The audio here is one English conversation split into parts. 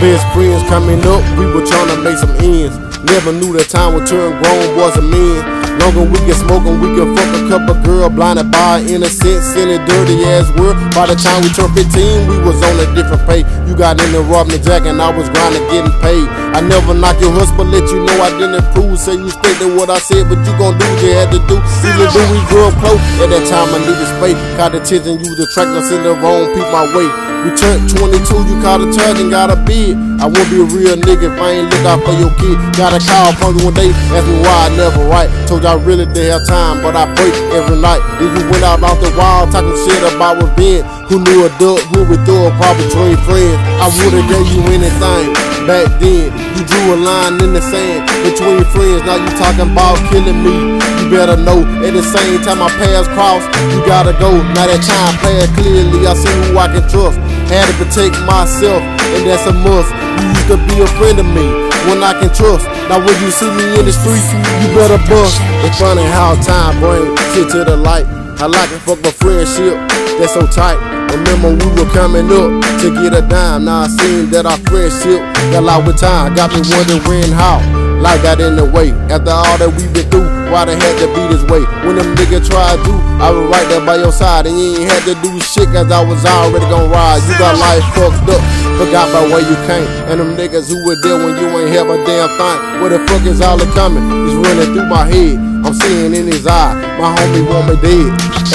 Best friends coming up, we were trying to make some ends. Never knew that time would turn grown boys and men. Longer we can smoke and we can fuck a couple girl blinded by innocence in a dirty ass world. By the time we turned 15, we was on a different pay. You got in the robbing jack and I was grinding getting paid. I never knocked your husband, let you know I didn't improve. Say you respected what I said, but you gon' do what you had to do. Either do we grew up close. At that time I needed space. Caught attention, you was attracting us in the wrong, peep my way. We turned 22, you caught a charge and got a bid. I won't be a real nigga if I ain't look out for your kid. Got a call from you one day, asked me why I never write. Told you I really didn't have time, but I break every night. Then you went out off the wild talking shit about revenge. Who knew a duck, who would throw a proper between friends? I would've gave you anything back then. You drew a line in the sand between friends. Now you talking about killing me. You better know at the same time our paths cross, you gotta go. Now that time passed clearly, I see who I can trust. Had to protect myself, and that's a must. You used to be a friend of me when I can trust. Now when you see me in the streets, you better bust. It's funny how time brings shit to the light. I like it, fuck my friendship, that's so tight. Remember we were coming up to get a dime. Now I seen that our friendship got lost with time. Got me wondering how life got in the way. After all that we been through, why they had to be this way? When them niggas tried to, I was right there by your side. And you ain't had to do shit cause I was already gon' ride. You got life fucked up, forgot about where you came. And them niggas who were there when you ain't have a damn thing. Where the fuck is all the coming? It's running through my head. I'm seeing in his eye, my homie want me dead.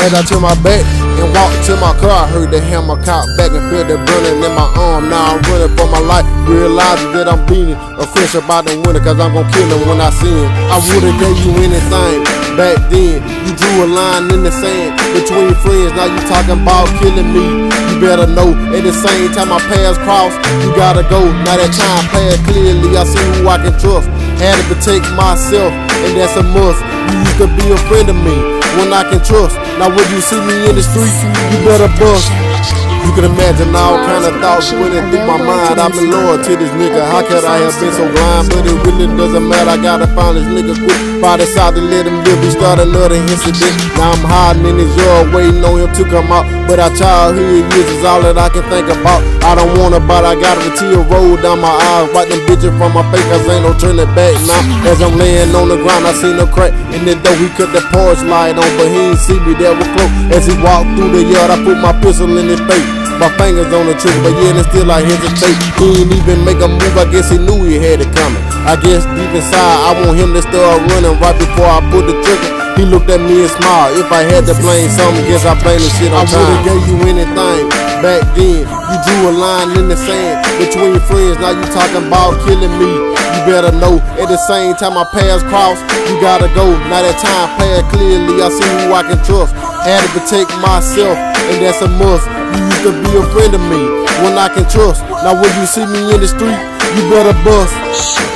And I turn my back and walk to my car, I heard the hammer cock back and feel the burning in my arm. Now I'm running for my life, realizing that I'm beating a fish about the winter, cause I'm gonna kill him when I see him. I would've gave you anything back then. You drew a line in the sand between friends, now you talking about killing me. You better know at the same time my paths cross, you gotta go. Now that time passed clearly, I see who I can trust. Had to protect myself, and that's a must. You used to be a friend of me when I can trust. Now when you see me in the streets, you better bust. You can imagine all kind of thoughts running through my mind. I've been loyal to this nigga. How could I have been so blind? But it really doesn't matter. I gotta find this nigga quick. By the side to let him live. We start another incident. Now I'm hiding in his yard, waiting on him to come out. But our childhood years is all that I can think about. I don't wanna, but I got a tear roll down my eyes. Wipe them bitches from my face, cause ain't no turning back now. As I'm laying on the ground, I seen a crack in the door. He cut the porch light on, but he ain't see me. That was close. As he walked through the yard, I put my pistol in his face. My fingers on the trigger, but yet and still I hesitate. He ain't even make a move, I guess he knew he had it coming. I guess deep inside, I want him to start running right before I put the trigger. He looked at me and smiled. If I had to blame something, guess I blame the shit on I time. I would've gave you anything back then. You drew a line in the sand between friends. Now you talking about killing me. You better know at the same time my paths cross, you gotta go. Now that time passed clearly, I see who I can trust. Had to protect myself, and that's a must. You used to be a friend of me when I can trust. Now when you see me in the street, you better bust.